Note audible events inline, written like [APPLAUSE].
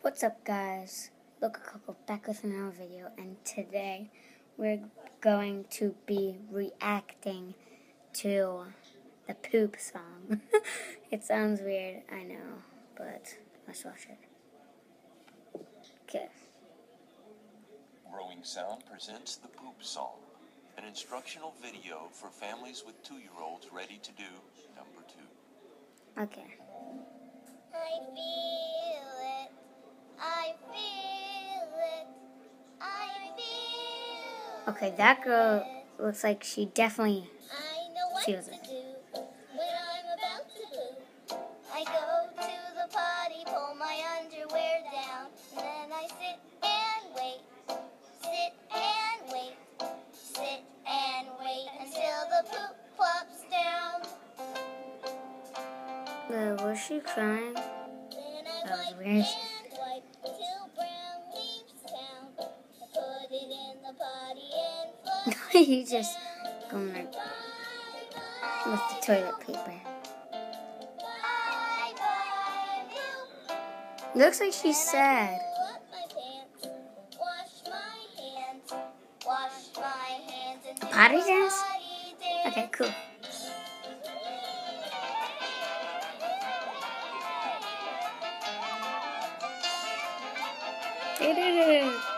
What's up guys? Loco Coco back with another video and today we're going to be reacting to the poop song. [LAUGHS] it sounds weird, I know, but let's watch it. Okay. Growing Sound presents the Poop Song, an instructional video for families with two-year-olds ready to do number two. Okay. Wait. Sit and wait until the poop plops down. Uh, was she crying? Then I That was wipe weird. [LAUGHS] he just going like with the toilet paper. Looks like she's sad. a potty dance. Okay, cool. They.